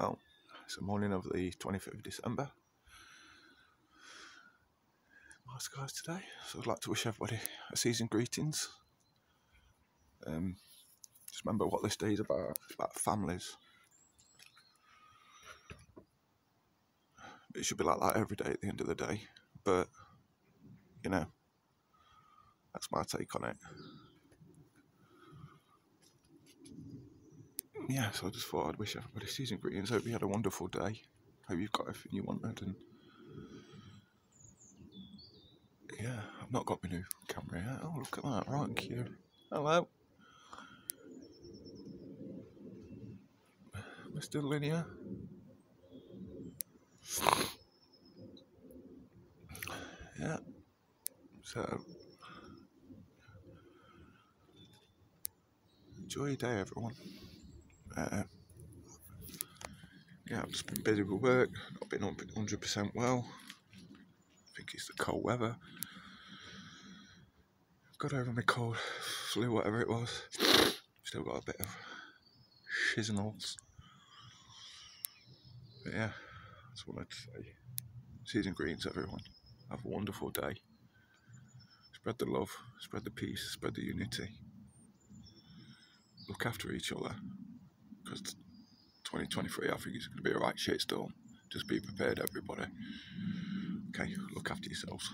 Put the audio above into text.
Well, it's the morning of the 25th of December. My skies today, so I'd like to wish everybody a season greetings. Um, just remember what this day is about. It's about families. It should be like that every day at the end of the day, but you know, that's my take on it. Yeah, so I just thought I'd wish everybody season greetings. Hope you had a wonderful day. Hope you've got everything you wanted. And yeah, I've not got my new camera yet. Oh, look at that, right cute. Hello. Mr. Linear. Yeah. So enjoy your day, everyone. Uh, yeah, I've just been busy with work, not been 100% well. I think it's the cold weather. Got over my cold, flu, whatever it was. Still got a bit of shizzles. But yeah, that's what I'd say. Season greetings, everyone. Have a wonderful day. Spread the love, spread the peace, spread the unity. Look after each other 2023 I think it's going to be a right shitstorm. Just be prepared, everybody. Okay, look after yourselves.